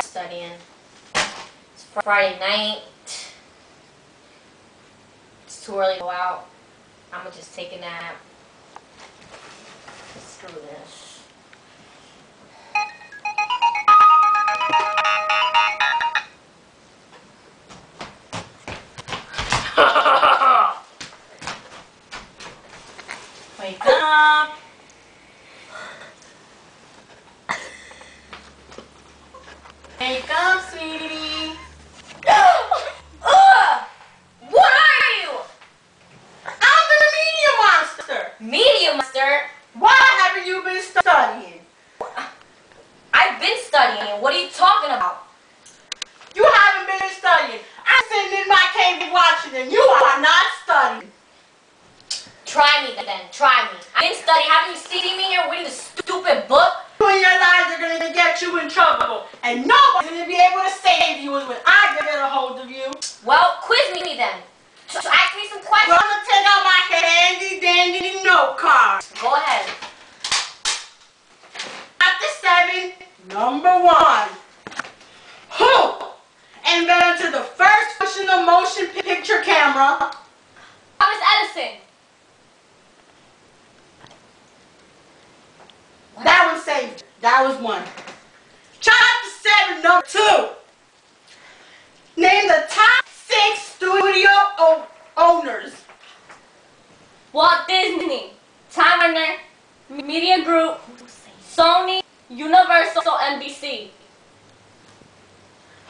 studying. It's Friday night. It's too early to go out. I'm gonna just take a nap. Screw this. Wake up. Wake up, sweetie. Ugh! What are you? I'm the media monster. Media master. Why haven't you been studying? I've been studying. What are you talking about? You haven't been studying. I'm sitting in my cave watching and you are not studying. Try me then. Try me. I didn't study. Haven't you seen me here reading the stupid book? You and your lies are going to get you in trouble. And nobody's going to be able to save you when I get a hold of you. Well, quiz me then. Just ask me some Well, questions. I'm going to take out my handy dandy note card. Go ahead. Chapter 7, number 1. Who invented the first motion picture camera? Thomas Edison. That one saved. That was one. Chapter 7, number 2. Name the top six studio owners. Walt Disney, Time Warner, Media Group, Sony, Universal, NBC.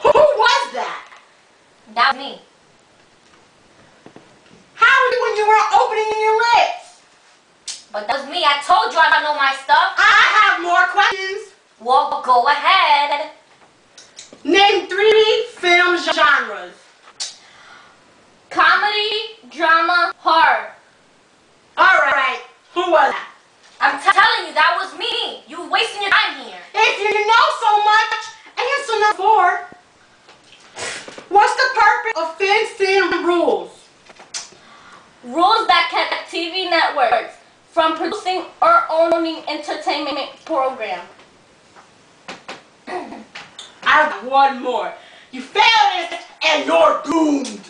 Who was that? That was me. How were you when you were opening your lips? But that was me. I told you I know my stuff. I more questions. Well, go ahead. Name three film genres. Comedy, drama, horror. Alright, who was that? I'm t- telling you, that was me. You wasting your time here. If you know so much, answer number four. What's the purpose of fin-syn rules? Rules that kept TV networks from producing or owning entertainment program. I have one more. You failed this and you're doomed.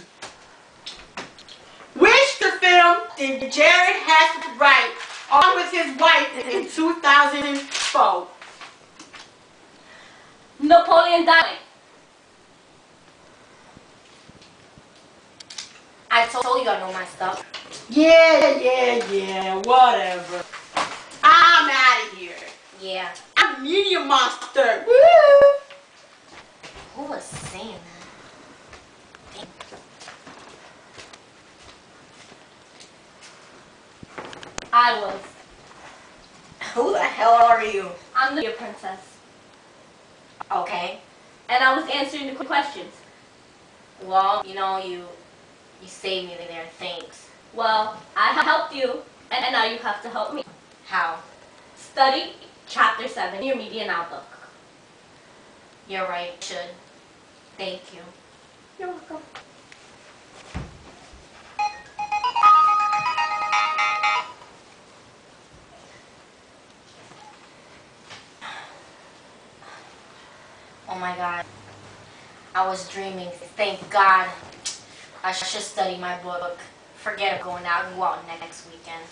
Which the film did Jared Hess co-write on with his wife in 2004? Napoleon Dynamite. I told you I know my stuff. Yeah, yeah, yeah, whatever. I'm out of here. Yeah. I'm a media monster. Woo! Who was saying that? I was. Who the hell are you? I'm the princess. Okay. And I was answering the questions. Well, you know, you you saved me there. Thanks. Well, I helped you, and now you have to help me. How? Study Chapter 7, your Media Now book. You're right. Should. Thank you. You're welcome. Oh my god. I was dreaming. Thank God. I should study my book. Forget going out and go out next weekend.